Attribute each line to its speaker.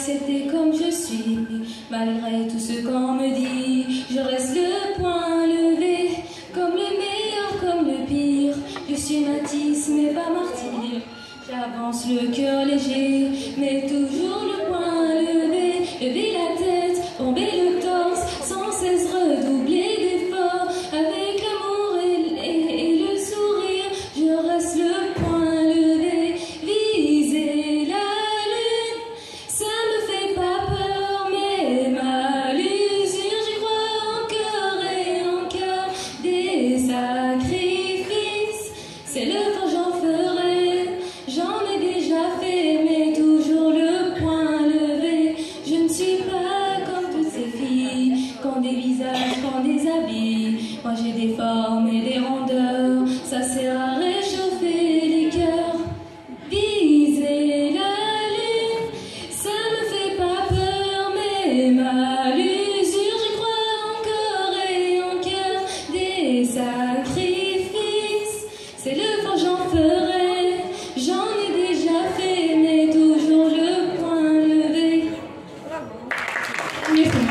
Speaker 1: accepter comme je suis, malgré tout ce qu'on me dit. Je reste le point levé, comme le meilleur, comme le pire. Je suis Matisse, mais pas martyr. J'avance le cœur léger, mais toujours C'est le temps j'en ferai, j'en ai déjà fait, mais toujours le point levé. Je ne suis pas comme toutes ces filles, quand des visages, quand des habits. Moi j'ai des formes et des rondeurs, ça sert à réchauffer les cœurs. Viser la lune, ça me fait pas peur, mais ma l'usure, j'y crois encore et en cœur des sacs. Merci.